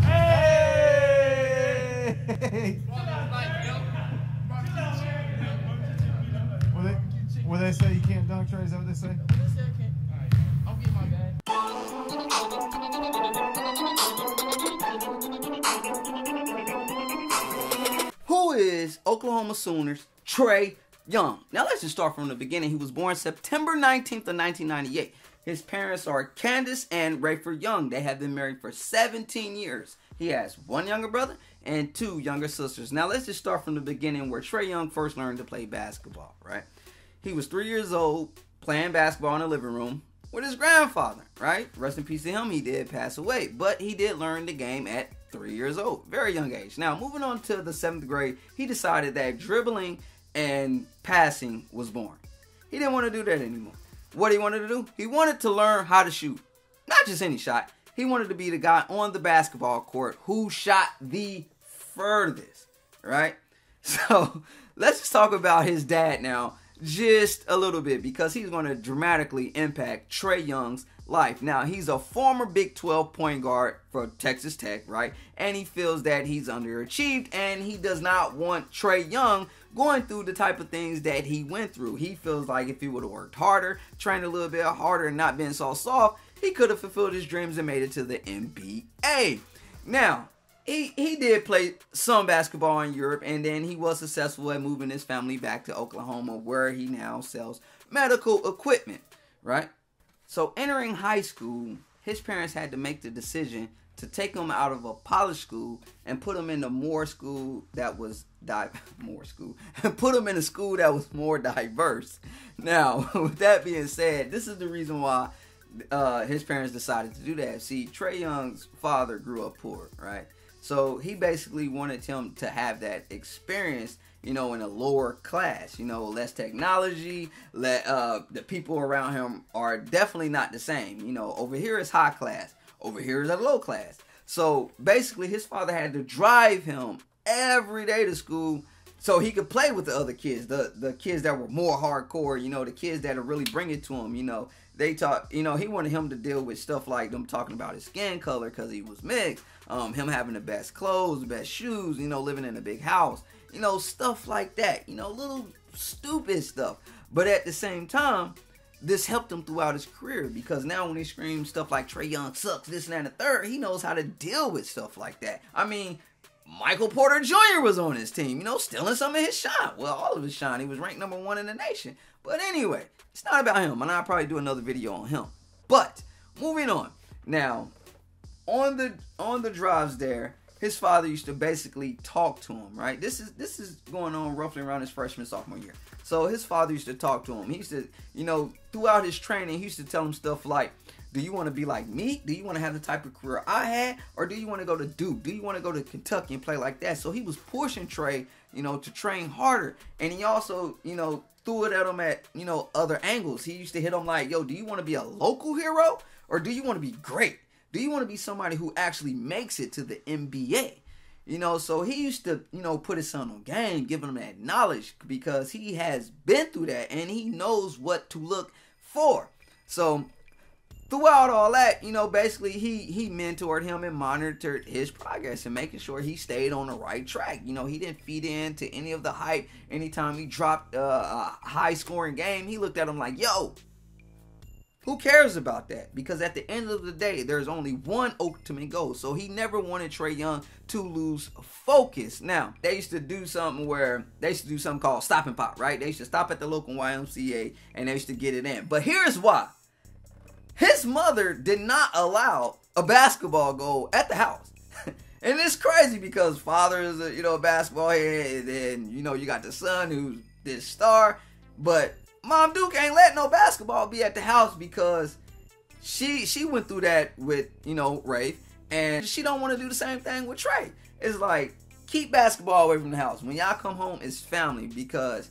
Hey! Will they, will they say you can't dunk, Trae? Is that what they say? Who is Oklahoma Sooners Trae Young? Now let's just start from the beginning. He was born September 19th of 1998. His parents are Candace and Rayford Young. They have been married for 17 years. He has one younger brother and two younger sisters. Now let's just start from the beginning where Trae Young first learned to play basketball, right? He was three years old playing basketball in the living room with his grandfather, right? Rest in peace to him, he did pass away. But he did learn the game at three years old, very young age. Now, moving on to the seventh grade, he decided that dribbling and passing was born. He didn't want to do that anymore. What he wanted to do? He wanted to learn how to shoot. Not just any shot. He wanted to be the guy on the basketball court who shot the furthest, right? So let's just talk about his dad now just a little bit because he's going to dramatically impact Trae Young's life. Now, he's a former Big 12 point guard for Texas Tech, right? And he feels that he's underachieved and he does not want Trae Young going through the type of things that he went through. He feels like if he would have worked harder, trained a little bit harder, and not been so soft, he could have fulfilled his dreams and made it to the NBA. Now, he he did play some basketball in Europe, and then he was successful at moving his family back to Oklahoma, where he now sells medical equipment. Right. So entering high school, his parents had to make the decision to take him out of a polished school and put him in a more school that was di- more school and put him in a school that was more diverse. Now, with that being said, this is the reason why uh, his parents decided to do that. See, Trae Young's father grew up poor, right? So he basically wanted him to have that experience, you know, in a lower class, you know, less technology. Let uh, the people around him are definitely not the same. You know, over here is high class, over here is a low class. So basically, his father had to drive him every day to school so he could play with the other kids, the the kids that were more hardcore, you know, the kids that are really bring it to him, you know. They talk, you know, he wanted him to deal with stuff like them talking about his skin color because he was mixed, um, him having the best clothes, the best shoes, you know, living in a big house, you know, stuff like that, you know, little stupid stuff. But at the same time, this helped him throughout his career because now when he screams stuff like Trae Young sucks, this and that and the third, he knows how to deal with stuff like that. I mean, Michael Porter Jr. was on his team, you know, stealing some of his shot. Well, all of his shot. He was ranked number one in the nation. But anyway, it's not about him, and I'll probably do another video on him. But moving on. Now, on the on the drives there, his father used to basically talk to him, right? This is this is going on roughly around his freshman sophomore year. So his father used to talk to him. He used to, you know, throughout his training, he used to tell him stuff like, do you want to be like me? Do you want to have the type of career I had? Or do you want to go to Duke? Do you want to go to Kentucky and play like that? So he was pushing Trae, you know, to train harder. And he also, you know, threw it at him at, you know, other angles. He used to hit him like, yo, do you want to be a local hero? Or do you want to be great? Do you want to be somebody who actually makes it to the NBA? You know, so he used to, you know, put his son on game, giving him that knowledge because he has been through that and he knows what to look for. So throughout all that, you know, basically he he mentored him and monitored his progress and making sure he stayed on the right track. You know, he didn't feed into any of the hype. Anytime he dropped uh, a high scoring game, he looked at him like, "Yo, who cares about that? Because at the end of the day, there's only one ultimate goal. So he never wanted Trae Young to lose focus. Now, they used to do something where they used to do something called stop and pop, right? They used to stop at the local YMCA and they used to get it in. But here's why. His mother did not allow a basketball goal at the house. and it's crazy because father is a, you know, basketball head and then, you know, you got the son who's this star. But Mom Duke ain't let no basketball be at the house because she she went through that with you know Rafe, and she don't want to do the same thing with Trae. It's like keep basketball away from the house. When y'all come home, it's family because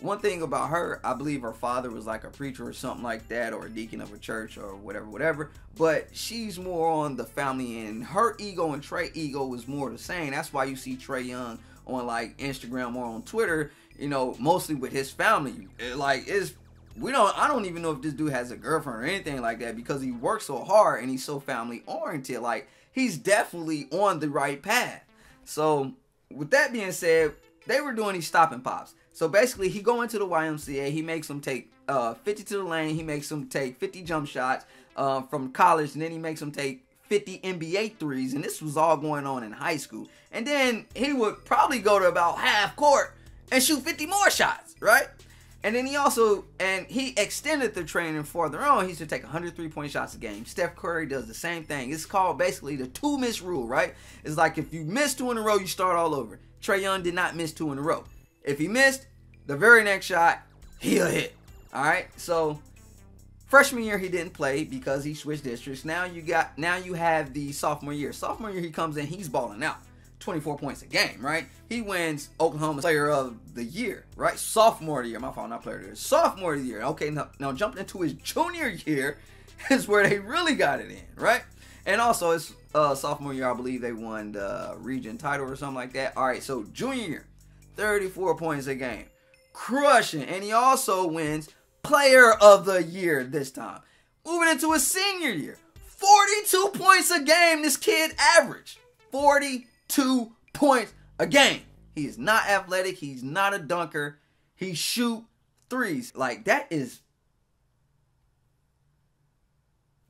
one thing about her, I believe her father was like a preacher or something like that, or a deacon of a church or whatever, whatever. But she's more on the family, and her ego and Trae ego is more the same. That's why you see Trae Young on like Instagram or on Twitter, you know, mostly with his family. Like it's we don't. I don't even know if this dude has a girlfriend or anything like that because he works so hard and he's so family oriented. Like he's definitely on the right path. So with that being said, they were doing these stopping pops. So basically, he go into the YMCA. He makes them take uh, 50 to the lane. He makes them take 50 jump shots uh, from college, and then he makes them take 50 NBA threes. And this was all going on in high school. And then he would probably go to about half court and shoot 50 more shots, right? And then he also and he extended the training further on. He used to take 103 point shots a game. Steph Curry does the same thing. It's called basically the two miss rule, right? It's like if you miss two in a row, you start all over. Trae Young did not miss two in a row. If he missed the very next shot, he'll hit. All right. So freshman year he didn't play because he switched districts. Now you got now you have the sophomore year. Sophomore year he comes in, he's balling out. 24 points a game, right? He wins Oklahoma Player of the Year, right? Sophomore of the year. My fault, not player of the year. Sophomore of the year. Okay, now, now jumping into his junior year is where they really got it in, right? And also, it's uh, sophomore year, I believe they won the region title or something like that. All right, so junior year, 34 points a game. Crushing. And he also wins Player of the Year this time. Moving into his senior year, 42 points a game. This kid averaged 42 points a game. He is not athletic. He's not a dunker. He shoot threes. Like that is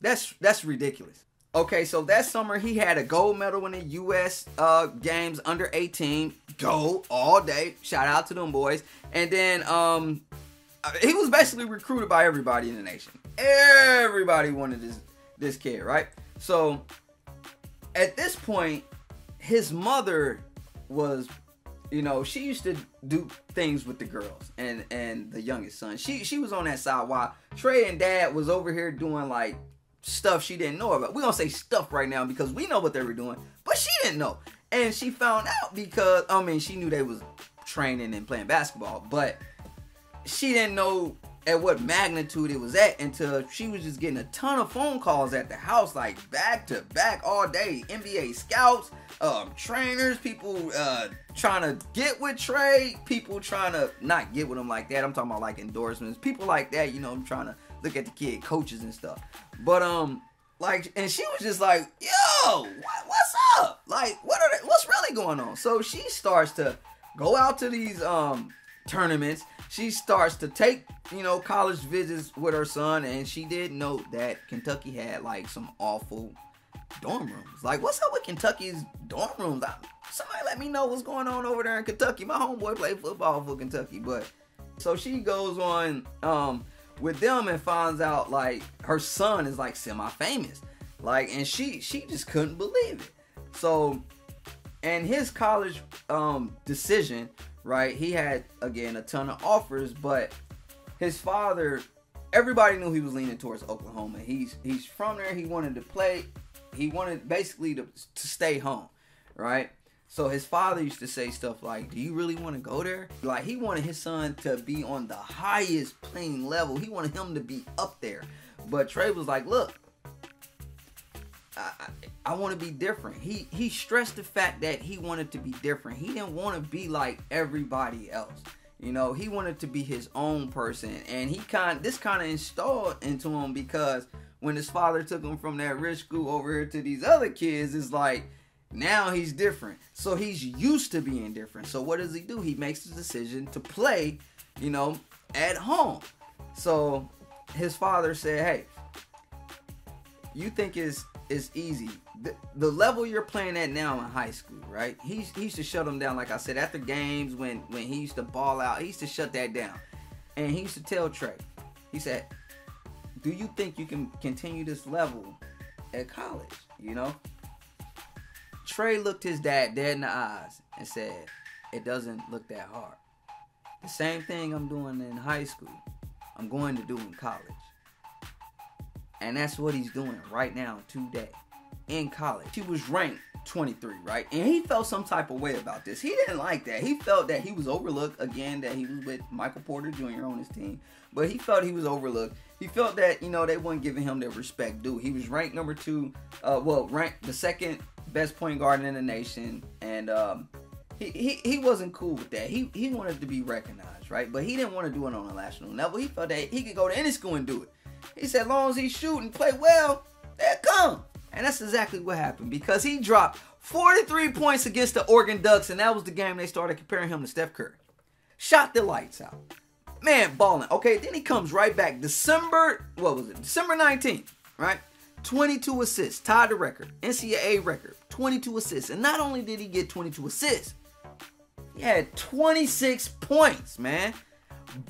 that's that's ridiculous. Okay, so that summer he had a gold medal in the U.S. Uh, games under 18. Gold all day. Shout out to them boys. And then um, he was basically recruited by everybody in the nation. Everybody wanted this this kid, right? So at this point, his mother was you know she used to do things with the girls and and the youngest son she she was on that side while Trae and dad was over here doing like stuff she didn't know about we gonna say stuff right now because we know what they were doing but she didn't know and she found out because i mean she knew they was training and playing basketball but she didn't know at what magnitude it was at until she was just getting a ton of phone calls at the house, like back to back all day. NBA scouts, um, trainers, people uh, trying to get with Trae, people trying to not get with him like that. I'm talking about like endorsements, people like that. You know, I'm trying to look at the kid, coaches and stuff. But um, like, and she was just like, "Yo, what, what's up? Like, what are they, what's really going on?" So she starts to go out to these um tournaments she starts to take, you know, college visits with her son, and she did note that Kentucky had like some awful dorm rooms. Like, what's up with Kentucky's dorm rooms? I, somebody let me know what's going on over there in Kentucky. My homeboy played football for Kentucky, but so she goes on um with them and finds out like her son is like semi-famous. Like, and she she just couldn't believe it. So, and his college um decision right? He had again a ton of offers, but his father, everybody knew he was leaning towards Oklahoma. He's he's from there. He wanted to play. He wanted basically to to stay home, right? So his father used to say stuff like, "Do you really want to go there?" Like he wanted his son to be on the highest playing level. He wanted him to be up there. But Trae was like, "Look, I, want to be different. He he stressed the fact that he wanted to be different. He didn't want to be like everybody else. You know, he wanted to be his own person, and he kind this kind of installed into him because when his father took him from that rich school over here to these other kids, it's like now he's different. So he's used to being different. So what does he do? He makes the decision to play, you know, at home. So his father said, "Hey, you think it's it's easy. The, the, level you're playing at now in high school, right? He, he used to shut them down, like I said, after games when when he used to ball out, he used to shut that down. And he used to tell Trae, he said, "Do you think you can continue this level at college?" You know. Trae looked his dad dead in the eyes and said, "It doesn't look that hard. The same thing I'm doing in high school, I'm going to do in college." And that's what he's doing right now today in college. He was ranked 23, right? And he felt some type of way about this. He didn't like that. He felt that he was overlooked again, that he was with Michael Porter Jr. on his team. But he felt he was overlooked. He felt that, you know, they weren't giving him the respect due. He was ranked number two, uh, well, ranked the second best point guard in the nation. And um, he he, he, he wasn't cool with that. He he wanted to be recognized, right? But he didn't want to do it on a national level. He felt that he could go to any school and do it. He said, as long as he shoot and play well, they'll come. And that's exactly what happened because he dropped 43 points against the Oregon Ducks, and that was the game they started comparing him to Steph Curry. Shot the lights out. Man, balling. Okay, then he comes right back. December, what was it? December 19th, right? 22 assists, tied the record, NCAA record, 22 assists. And not only did he get 22 assists, he had 26 points, man.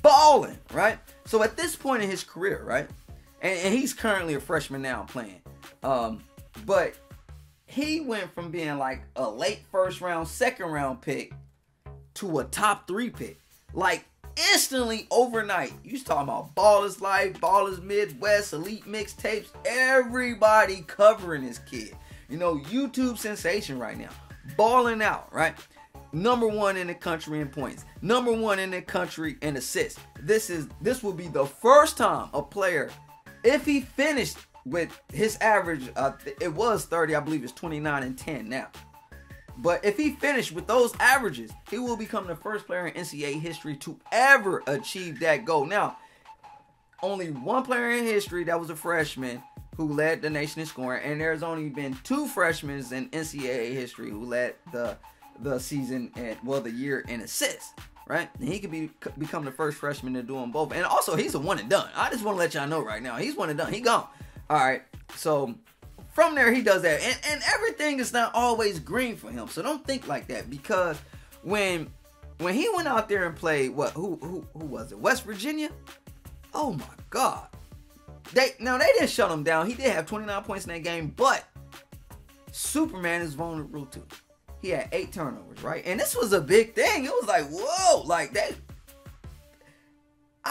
Balling, right? So at this point in his career, right? And, and he's currently a freshman now playing. Um, but he went from being like a late first round, second round pick to a top three pick. Like instantly overnight. You talking about Ballers Life, Ballers Midwest, Elite Mixtapes, everybody covering this kid. You know, YouTube sensation right now. Balling out, right? Number one in the country in points. Number one in the country in assists. This is this will be the first time a player, if he finished with his average, uh, it was 30, I believe it's 29 and 10 now. But if he finished with those averages, he will become the first player in NCAA history to ever achieve that goal. Now, only one player in history that was a freshman who led the nation in scoring, and there's only been two freshmen in NCAA history who led the the season and well the year in assists. Right, and he could be become the first freshman to do them both. And also, he's a one and done. I just want to let y'all know right now, he's one and done. He gone. All right, so from there he does that. And, and everything is not always green for him. So don't think like that because when when he went out there and played what who who, who was it? West virginia? Oh my god. They now they didn't shut him down. He did have 29 points in that game but superman is vulnerable too. He had eight turnovers right? And this was a big thing. It was like whoa like that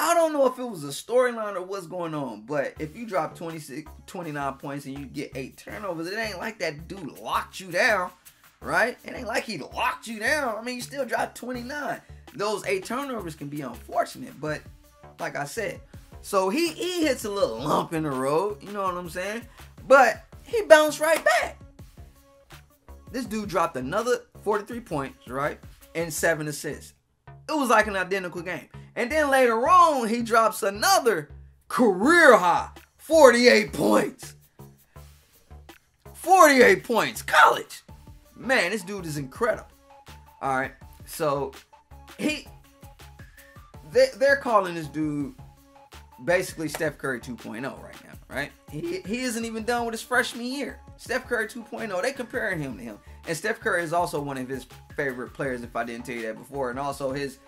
I don't know if it was a storyline or what's going on, but if you drop 26, 29 points and you get eight turnovers, it ain't like that dude locked you down, right? It ain't like he locked you down. I mean, you still dropped 29. Those eight turnovers can be unfortunate, but like I said, so he he hits a little lump in the road, you know what I'm saying? But he bounced right back. This dude dropped another 43 points, right? And seven assists. It was like an identical game. And then later on, he drops another career high 48 points. 48 points, college. Man, this dude is incredible. All right, so he they, they're calling this dude basically Steph Curry 2.0 right now, right? He, he isn't even done with his freshman year. Steph Curry 2.0, they comparing him to him. And Steph Curry is also one of his favorite players, if I didn't tell you that before, and also his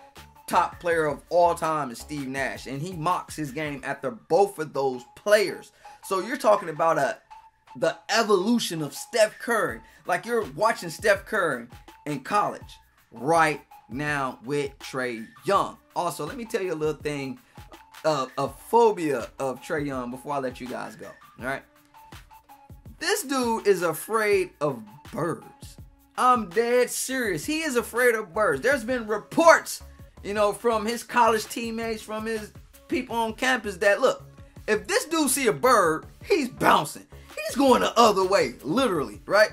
top player of all time is Steve Nash, and he mocks his game after both of those players. So you're talking about a the evolution of Steph Curry, like you're watching Steph Curry in college right now with Trae Young. Also, let me tell you a little thing a phobia of Trae Young before I let you guys go. All right, this dude is afraid of birds. I'm dead serious. He is afraid of birds. There's been reports you know, from his college teammates, from his people on campus that look, if this dude see a bird, he's bouncing. He's going the other way, literally, right?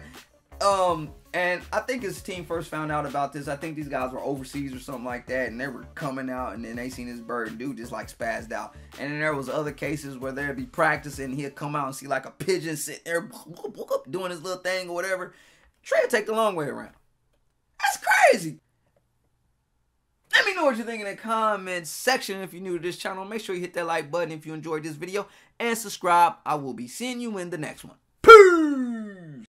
Um, and I think his team first found out about this. I think these guys were overseas or something like that, and they were coming out, and then they seen this bird, and dude just like spazzed out. And then there was other cases where they'd be practicing, and he'd come out and see like a pigeon sitting there doing his little thing or whatever. Would take the long way around. That's crazy. Let me know what you think in the comments section. If you're new to this channel, make sure you hit that like button if you enjoyed this video and subscribe. I will be seeing you in the next one.